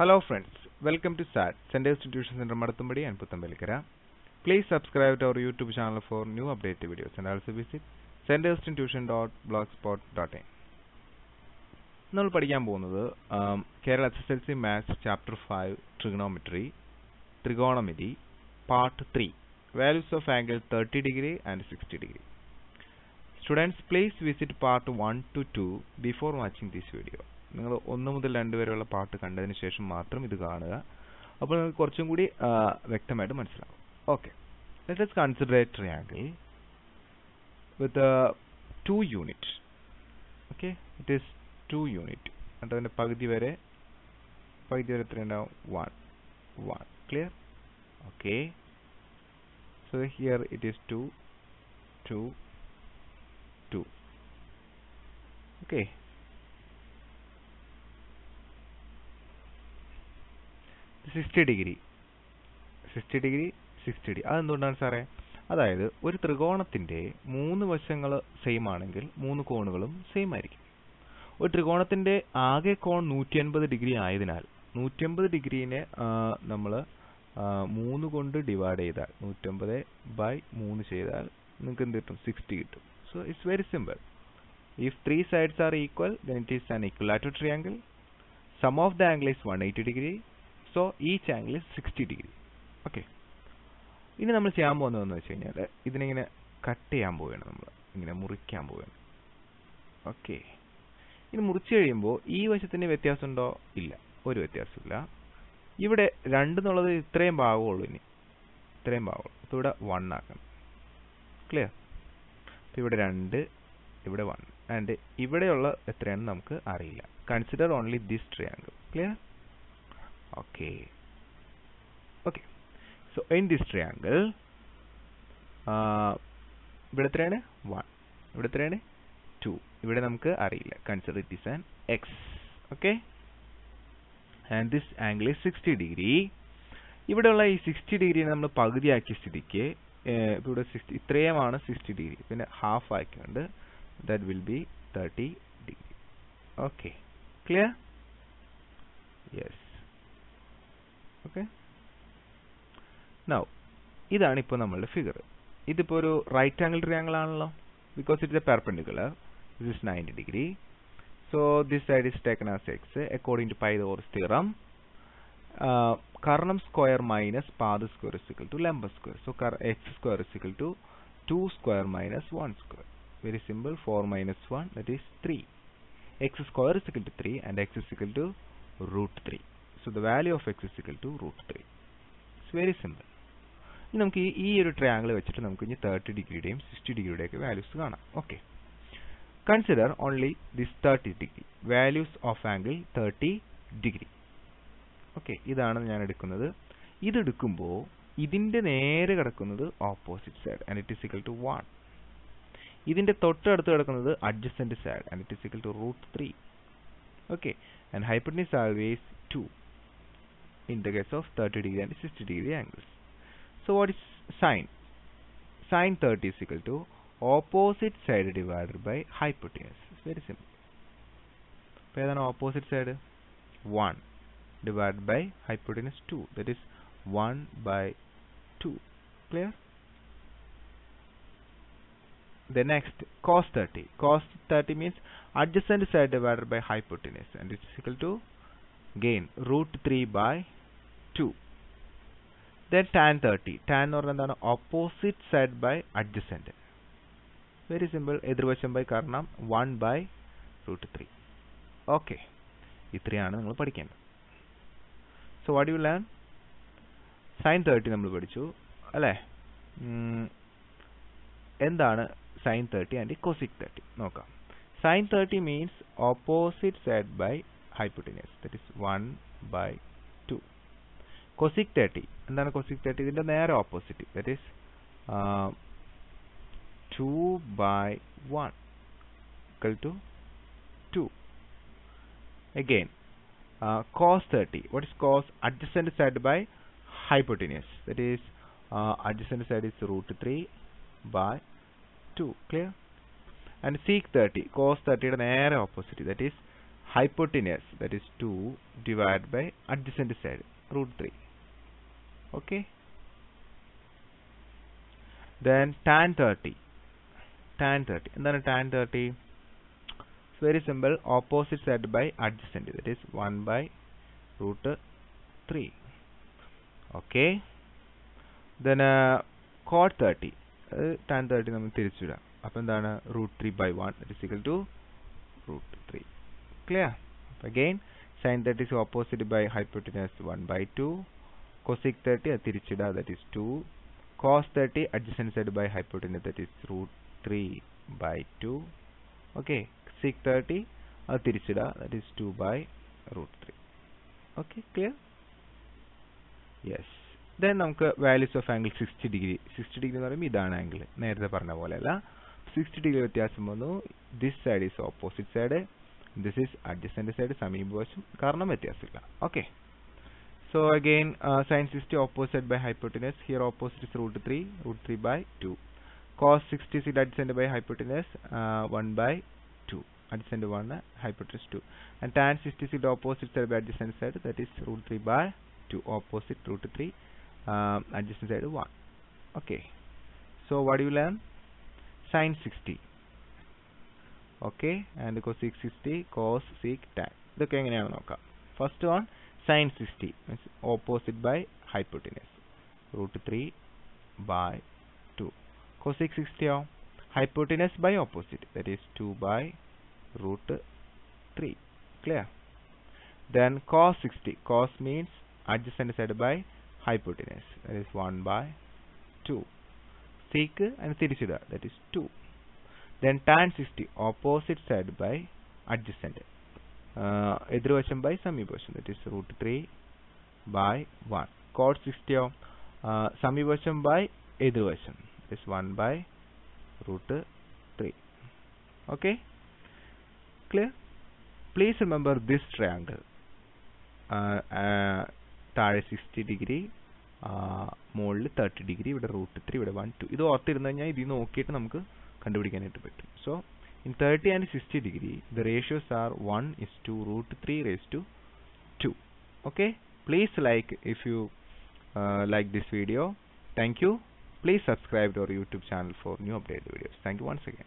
Hello friends, welcome to SAT, Center Institution Center Madathumbadi and Puthambelikara. Please subscribe to our YouTube channel for new updated videos and also visit centerinstitution.blogspot.in. നമ്മൾ പഠിക്കാൻ പോകുന്നത് Kerala S S L C maths chapter five trigonometry ട്രിഗോണമിതി part three values of angle thirty degree and sixty degree students please visit part one to two before watching this video നിങ്ങൾ ഒന്ന് മുതൽ രണ്ട് വരെയുള്ള പാട്ട് കണ്ടതിന് ശേഷം മാത്രം ഇത് കാണുക. അപ്പോൾ നിങ്ങൾക്ക് കുറച്ചും കൂടി വ്യക്തമായിട്ട് മനസ്സിലാവും. Okay let us consider a with with unit two it is it unit എന്നിട്ട് അതിന്റെ പകുതി വരെ പകുതി വരെ എത്ര ഉണ്ടാവും one one clear okay so here it is two two two okay sixty degree. Sixty degree sixty degree. അതെന്തുകൊണ്ടാണ് സാറേ? അതായത് ഒരു ത്രികോണത്തിന്റെ മൂന്ന് വശങ്ങൾ സെയിം ആണെങ്കിൽ മൂന്ന് കോണുകളും സെയിം ആയിരിക്കും. ഒരു ത്രികോണത്തിന്റെ ആകെ കോൺ നൂറ്റി അൻപത് ഡിഗ്രി ആയതിനാൽ നൂറ്റി അൻപത് ഡിഗ്രീനെ നമ്മൾ മൂന്ന് കൊണ്ട് ഡിവൈഡ് ചെയ്താൽ നൂറ്റമ്പത് ബൈ മൂന്ന് ചെയ്താൽ നിങ്ങൾക്ക് എന്ത് കിട്ടും? സിക്സ്റ്റി കിട്ടും. So it's very simple if three sides are equal then it is an equilateral triangle sum of the angle is one eighty degree so each angle sixty degree okay ഇനി നമ്മൾ ചെയ്യാൻ പോകുന്നതെന്ന് വെച്ച് കഴിഞ്ഞാൽ ഇതിനിങ്ങനെ കട്ട് ചെയ്യാൻ പോവുകയാണ് നമ്മൾ ഇങ്ങനെ മുറിക്കാൻ പോവുകയാണ്. ഓക്കെ ഇനി മുറിച്ച് കഴിയുമ്പോൾ ഈ വശത്തിന് വ്യത്യാസമുണ്ടോ? ഇല്ല. ഒരു വ്യത്യാസമില്ല. ഇവിടെ രണ്ടെന്നുള്ളത് ഇത്രയും ഭാഗമുള്ളൂ ഇനി. ഇത്രയും ഭാഗമുള്ളൂ. അപ്പോൾ ഇവിടെ വൺ ആക്കണം. ക്ലിയർ അപ്പോൾ ഇവിടെ രണ്ട് ഇവിടെ വൺ ആൻഡ് ഇവിടെയുള്ള എത്രയാണെന്ന് നമുക്ക് അറിയില്ല. Consider only this triangle clear okay. okay so in this triangle ഇവിടെ എത്രയാണ്? വൺ ഇവിടെ എത്രയാണ്? ടു ഇവിടെ നമുക്ക് അറിയില്ല. Consider it is an X okay? And this angle is sixty degree ഇവിടെയുള്ള ഈ സിക്സ്റ്റി ഡിഗ്രി നമ്മൾ പകുതിയാക്കിയ സ്ഥിതിക്ക് ഇവിടെ സിക്സ്റ്റി ഇത്രയുമാണ് സിക്സ്റ്റി ഡിഗ്രി പിന്നെ half ആക്കിയുണ്ട് that will be thirty degree okay. Clear yes okay now ഇതാണ് ഇപ്പോൾ നമ്മളുടെ ഫിഗർ ഇതിപ്പോൾ ഒരു റൈറ്റ് ആംഗിൾ ട്രയാങ്കിൾ ആണല്ലോ. Because it is a perpendicular this is ninety degree so this side is taken as X according to Pythagoras theorem Karnam square minus പാത് square is to ലംബ square so X square is to to 2 square minus one square very simple 4 മൈനസ് 1 that is 3 x square is equal to 3 and x to root 3 the value of x is equal to root 3 it's very simple. ഇനി നമുക്ക് ഈ- ഒരു triangle വെച്ചിട്ട് നമുക്ക് ഇനി thirty ഡിഗ്രിയുടെയും sixty ഡിഗ്രിയുടെയും ഒക്കെ വാല്യൂസ് കാണാം. Okay consider only this thirty degree values of angle thirty degree okay ഇതാണ് ഞാൻ എടുക്കുന്നത്. ഇതെടുക്കുമ്പോൾ ഇതിന്റെ നേരെ കിടക്കുന്നത് opposite side and it is to one ഇതിന്റെ തൊട്ടടുത്ത് കിടക്കുന്നത് adjacent side and it is to root three okay and hypotenuse always two in the case of 30 degree and 60 degree angles. So what is sine? Sine 30 is equal to opposite side divided by hypotenuse. It's very simple. So the opposite side 1 divided by hypotenuse 2 that is 1 by 2 clear the next cos 30 cos 30 means adjacent side divided by hypotenuse and it's equal to gain root 3 by 2. Then tan 30. Tan എന്ന് പറഞ്ഞാൽ എന്താണ്? Opposite side by adjacent very simple എതിർവശം by കാരണം one by root three okay ഇത്രയാണ് നിങ്ങൾ പഠിക്കേണ്ടത്. So what you learn sine thirty നമ്മൾ പഠിച്ചു. അല്ലേ? എന്താണ് sine thirty and cosec thirty നോക്കാം. Sine thirty means opposite side by hypotenuse. That is 1 by 2 cosec 30 എന്താണ് cosec 30 ഇതിന്റെ നേരെ opposite that is uh, 2 by 1 equal to 2 again uh, cos 30 what is cos adjacent side by hypotenuse that is uh, adjacent side is root 3 by 2 clear and sec 30 cos 30 യുടെ നേരെ opposite that is hypotenuse that is 2 divided by adjacent side root 3 okay? Then tan 30 tan 30 and then tan 30 it's very simple. Opposite side by adjacent. That is 1 by root 3 okay? Then uh, cot 30 uh, tan 30 നമ്മൾ തിരിച്ചിടാം അപ്പോൾ എന്താണ്? Root 3 by 1 that is equal to root 3 clear? Again sin 30 is opposite by hypotenuse 1 by 2 cosec 30 അത് that is 2 cos 30 adjacent side by hypotenuse that is root 3 by 2 okay sec 30 അത് that is 2 by root 3 okay clear yes then namukku values of angle 60 degree 60 degree എന്ന് പറയുമ്പോൾ angle angle parna pole പോലെയല്ല 60 degree വ്യത്യാസം വന്നു this side is opposite side this is adjacent side സമീപവശം കാരണം വ്യത്യാസമില്ല okay so again sine sixty opposite by hypotenuse here opposite is root three root three by two cos sixty is adjacent by hypotenuse one by two adjacent 1 hypotenuse 2 and tan 60 is the opposite side by adjacent side that is root 3 by 2 opposite root 3 um, adjacent side 1 okay so what do you learn sin 60 okay and cosec 60 cos sec tan ഇതൊക്കെ എങ്ങനെയാണ് നോക്കാം first one sine 60 is opposite by hypotenuse. Root 3 by 2 cosec 60 of hypotenuse by opposite. That is 2 by root 3 clear? Then cos 60 cos means adjacent side by hypotenuse. That is 1 by 2 sec and that is 2 then tan 60 opposite side by adjacent. എതിർവശം by സമീപവശം. That is root 3 by 1 cot 60 ഓ uh, സമീപവശം by എതിർവശം. That is 1 by root 3 okay? Clear? Please remember this triangle. uh, uh, താഴെ sixty degree മുകളിൽ thirty degree ഇവിടെ root three ഇവിടെ one two ഇത് ഓർത്തിരുന്നു കഴിഞ്ഞാൽ ഇത് നോക്കിയിട്ട് നമുക്ക് കണ്ടുപിടിക്കാനായിട്ട് പറ്റും. So In 30 and 60 degree, the ratios are 1 is to root 3 raised to 2. Okay. Please like if you uh, like this video. Thank you. Please subscribe to our YouTube channel for new updated videos. Thank you once again.